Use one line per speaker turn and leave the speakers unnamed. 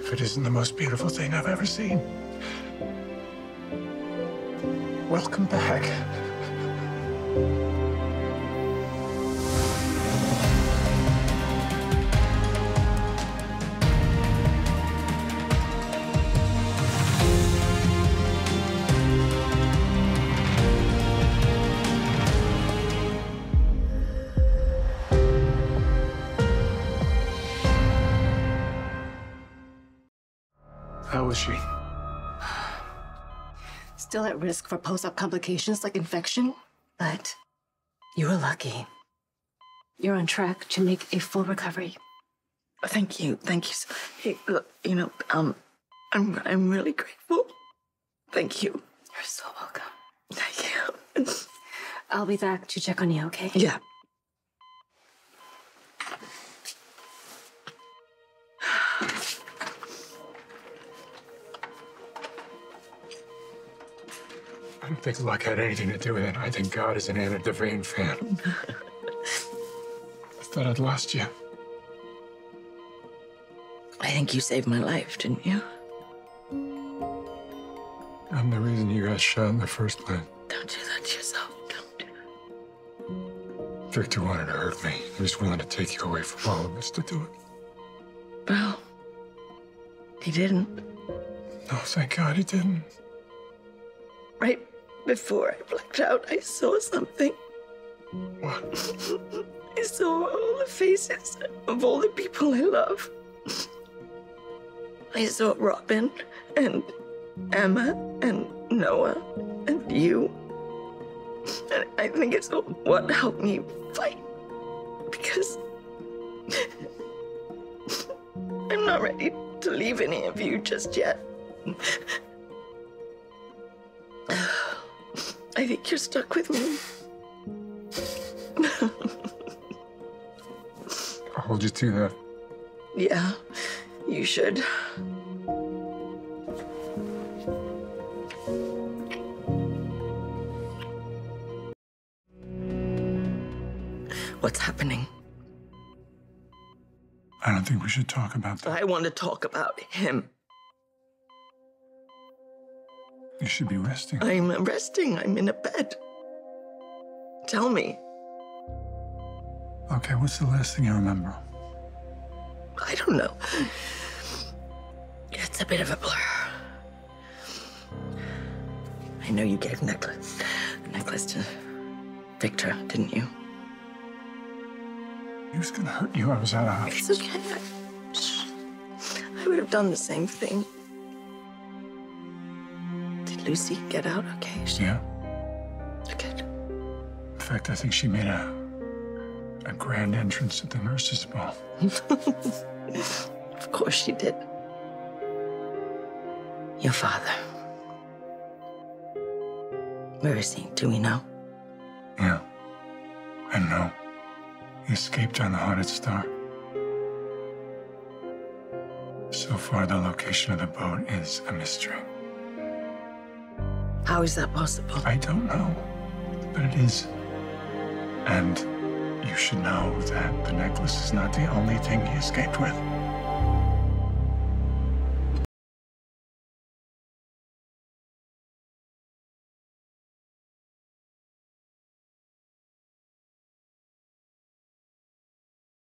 If it isn't the most beautiful thing I've ever seen. Welcome back. How was she?
Still at risk for post op complications like infection, but you were lucky. You're on track to make a full recovery.
Thank you, thank you. Hey, look, you know, um, I'm I'm really grateful. Thank you.
You're so welcome.
Thank you.
I'll be back to check on you, okay?
Yeah.
I don't think luck had anything to do with it. I think God is an Anna Devane fan. I thought I'd lost you.
I think you saved my life, didn't you?
I'm the reason you got shot in the first place.
Don't do that to yourself. Don't do that.
Victor wanted to hurt me. He was willing to take you away from all of us to do it.
Well, he didn't.
No, thank God he didn't.
Right before I blacked out, I saw something.
What?
I saw all the faces of all the people I love. I saw Robin and Emma and Noah and you. And I think it's what helped me fight. Because I'm not ready to leave any of you just yet. I think you're stuck with me.
I'll hold you to that.
Yeah, you should. What's happening?
I don't think we should talk about that.
I want to talk about him.
You should be resting.
I'm resting. I'm in a bed. Tell me.
Okay, what's the last thing you remember?
I don't know. It's a bit of a blur. I know you gave necklace, a necklace to Victor, didn't you?
He was gonna hurt you. I was out of options.
It's okay. Shh. I would have done the same thing. Lucy get out okay? She
Yeah.
good.
In fact, I think she made a a grand entrance at the nurses' ball.
Of course she did. Your father. Where is he? Do we know?
Yeah. I know. He escaped on the Haunted Star. So far, the location of the boat is a mystery.
How is that possible?
I don't know, but it is. And you should know that the necklace is not the only thing he escaped with.